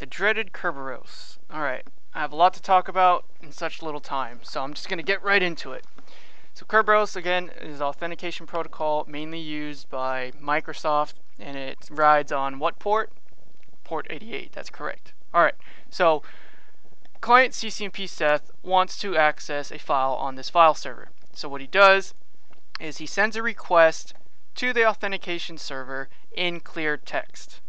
the dreaded Kerberos. Alright, I have a lot to talk about in such little time, so I'm just going to get right into it. So Kerberos, again, is authentication protocol mainly used by Microsoft, and it rides on what port? Port 88, that's correct. Alright, so client CCNP Seth wants to access a file on this file server. So what he does is he sends a request to the authentication server in clear text.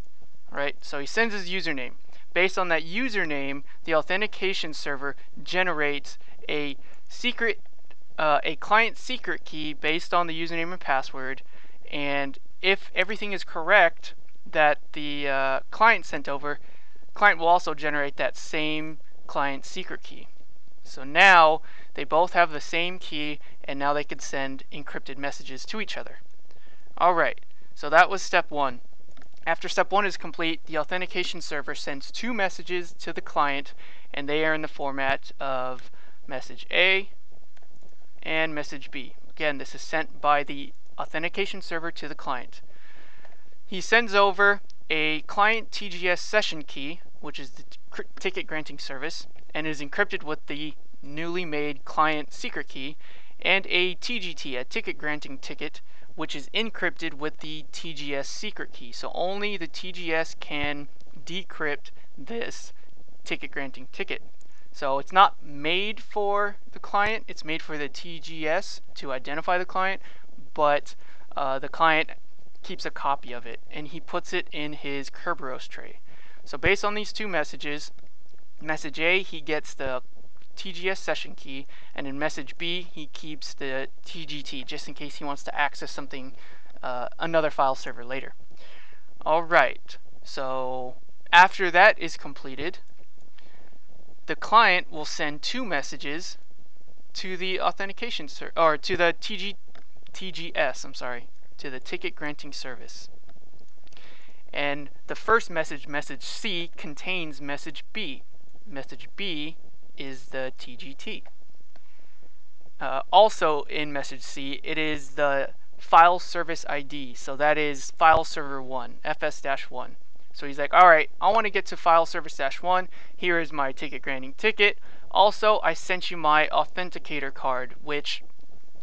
Right? So he sends his username. Based on that username, the authentication server generates a secret uh, a client secret key based on the username and password and if everything is correct that the uh, client sent over client will also generate that same client secret key so now they both have the same key and now they can send encrypted messages to each other. Alright, so that was step one. After step one is complete, the authentication server sends two messages to the client and they are in the format of message A and message B. Again, this is sent by the authentication server to the client. He sends over a client TGS session key, which is the ticket granting service, and is encrypted with the newly made client secret key, and a TGT, a ticket granting ticket, which is encrypted with the TGS secret key. So only the TGS can decrypt this ticket granting ticket. So it's not made for the client, it's made for the TGS to identify the client, but uh, the client keeps a copy of it and he puts it in his Kerberos tray. So based on these two messages, message A, he gets the TGS session key, and in message B, he keeps the TGT just in case he wants to access something, uh, another file server later. All right, so after that is completed, the client will send two messages to the authentication ser or to the TG TGS, I'm sorry, to the ticket granting service. And the first message, message C, contains message B. Message B is the TGT. Uh, also in message C, it is the file service ID. So that is file server 1, fs-1. So he's like, all right, I want to get to file service-1. Here is my ticket granting ticket. Also, I sent you my authenticator card, which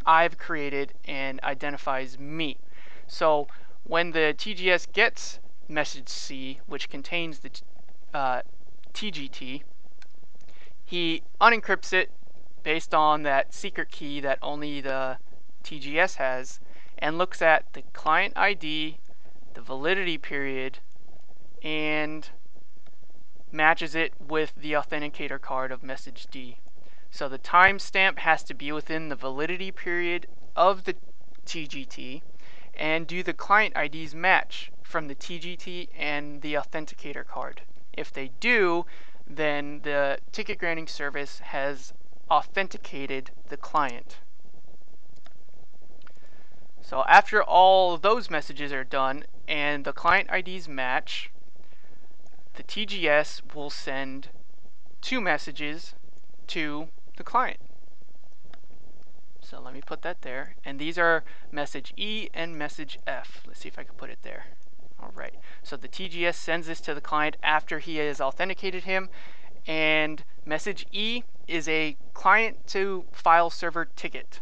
I've created and identifies me. So when the TGS gets message C, which contains the uh, TGT, he unencrypts it based on that secret key that only the TGS has and looks at the client ID, the validity period, and matches it with the authenticator card of message D. So the timestamp has to be within the validity period of the TGT and do the client IDs match from the TGT and the authenticator card. If they do, then the ticket granting service has authenticated the client. So after all those messages are done and the client IDs match, the TGS will send two messages to the client. So let me put that there. And these are message E and message F. Let's see if I can put it there. All right, so the TGS sends this to the client after he has authenticated him, and message E is a client to file server ticket.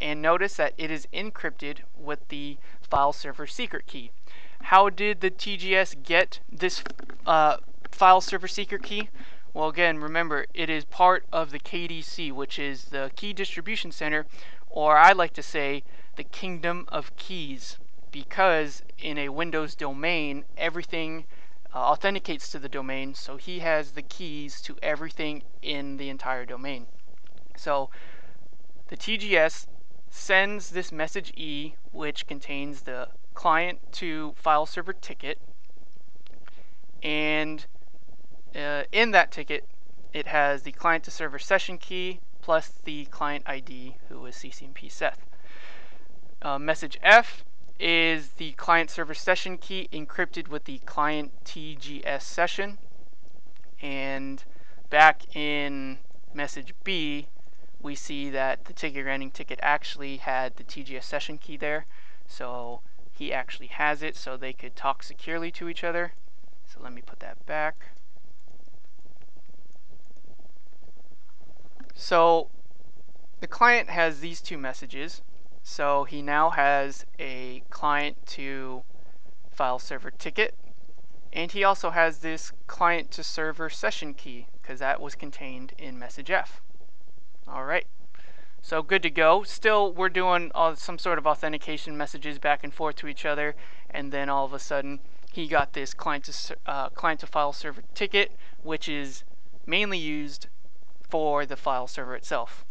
And notice that it is encrypted with the file server secret key. How did the TGS get this uh, file server secret key? Well, again, remember, it is part of the KDC, which is the Key Distribution Center, or I like to say, the Kingdom of Keys because in a Windows domain, everything uh, authenticates to the domain, so he has the keys to everything in the entire domain. So the TGS sends this message E, which contains the client to file server ticket, and uh, in that ticket, it has the client to server session key plus the client ID, who is CCNP Seth. Uh, message F is the client server session key encrypted with the client TGS session. And back in message B, we see that the ticket granting ticket actually had the TGS session key there. So he actually has it so they could talk securely to each other. So let me put that back. So the client has these two messages. So he now has a client to file server ticket. And he also has this client to server session key because that was contained in message F. All right. So good to go. Still, we're doing some sort of authentication messages back and forth to each other. And then all of a sudden, he got this client to, uh, client to file server ticket, which is mainly used for the file server itself.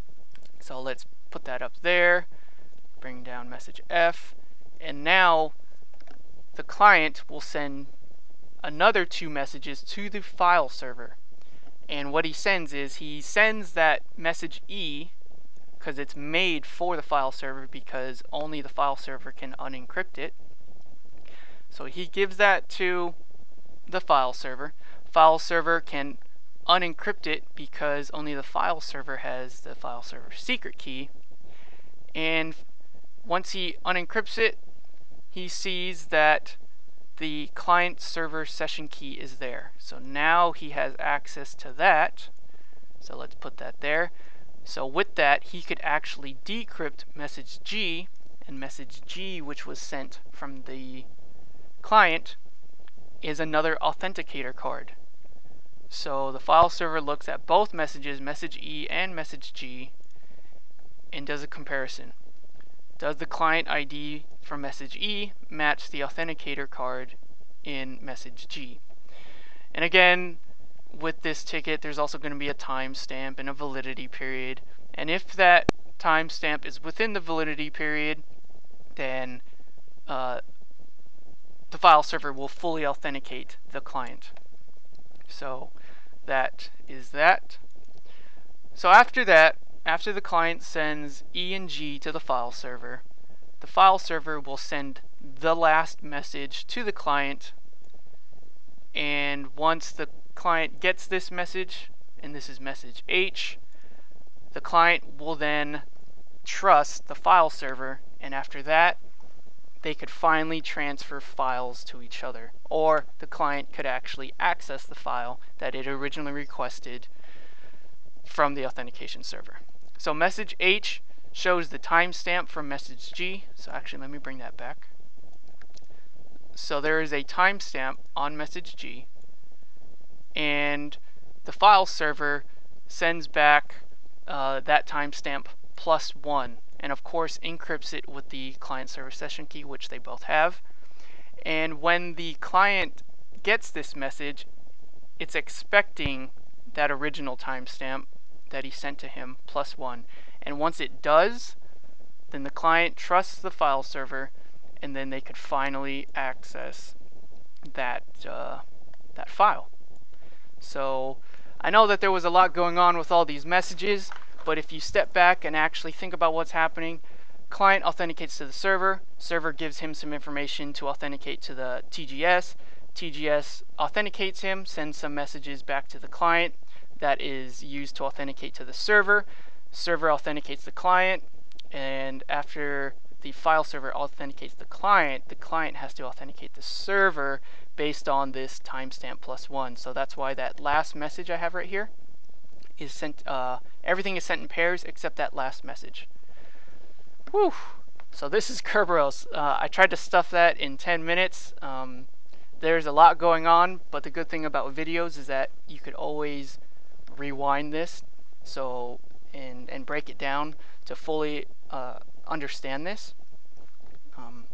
So let's put that up there, bring down message F, and now the client will send another two messages to the file server. And what he sends is he sends that message E because it's made for the file server because only the file server can unencrypt it. So he gives that to the file server. File server can unencrypt it because only the file server has the file server secret key. And once he unencrypts it, he sees that the client server session key is there. So now he has access to that. So let's put that there. So with that, he could actually decrypt message G and message G, which was sent from the client is another authenticator card. So the file server looks at both messages, message E and message G, and does a comparison. Does the client ID for message E match the authenticator card in message G? And again, with this ticket, there's also going to be a timestamp and a validity period. And if that timestamp is within the validity period, then uh, the file server will fully authenticate the client. So that is that. So after that, after the client sends E and G to the file server, the file server will send the last message to the client. And once the client gets this message, and this is message H, the client will then trust the file server. And after that, they could finally transfer files to each other, or the client could actually access the file that it originally requested from the authentication server. So message H shows the timestamp from message G. So actually, let me bring that back. So there is a timestamp on message G, and the file server sends back uh, that timestamp plus one and of course encrypts it with the client server session key, which they both have. And when the client gets this message, it's expecting that original timestamp that he sent to him plus one. And once it does, then the client trusts the file server, and then they could finally access that uh, that file. So I know that there was a lot going on with all these messages. But if you step back and actually think about what's happening, client authenticates to the server, server gives him some information to authenticate to the TGS, TGS authenticates him, sends some messages back to the client that is used to authenticate to the server, server authenticates the client, and after the file server authenticates the client, the client has to authenticate the server based on this timestamp plus one. So that's why that last message I have right here is sent, uh, everything is sent in pairs except that last message. Whew. So this is Kerberos. Uh, I tried to stuff that in 10 minutes. Um, there's a lot going on, but the good thing about videos is that you could always rewind this so and, and break it down to fully uh, understand this. Um,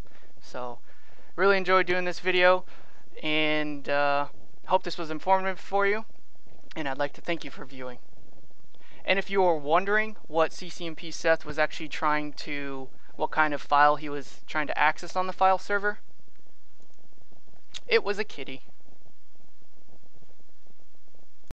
so really enjoyed doing this video and uh, hope this was informative for you and I'd like to thank you for viewing. And if you were wondering what CCNP Seth was actually trying to, what kind of file he was trying to access on the file server, it was a kitty.